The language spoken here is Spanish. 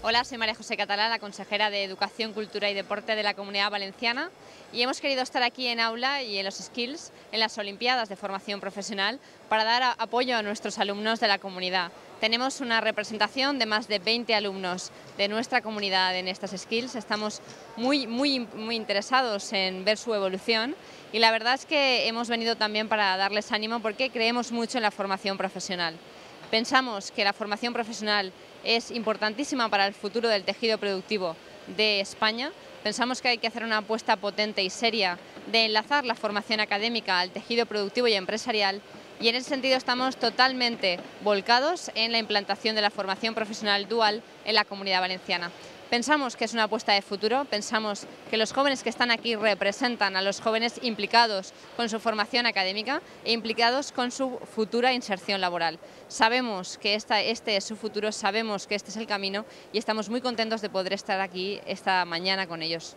Hola, soy María José Catalá, la consejera de Educación, Cultura y Deporte de la Comunidad Valenciana y hemos querido estar aquí en aula y en los skills, en las Olimpiadas de Formación Profesional, para dar apoyo a nuestros alumnos de la comunidad. Tenemos una representación de más de 20 alumnos de nuestra comunidad en estas skills, estamos muy, muy, muy interesados en ver su evolución y la verdad es que hemos venido también para darles ánimo porque creemos mucho en la formación profesional. Pensamos que la formación profesional es importantísima para el futuro del tejido productivo de España. Pensamos que hay que hacer una apuesta potente y seria de enlazar la formación académica al tejido productivo y empresarial y en ese sentido estamos totalmente volcados en la implantación de la formación profesional dual en la Comunidad Valenciana. Pensamos que es una apuesta de futuro, pensamos que los jóvenes que están aquí representan a los jóvenes implicados con su formación académica e implicados con su futura inserción laboral. Sabemos que este es su futuro, sabemos que este es el camino y estamos muy contentos de poder estar aquí esta mañana con ellos.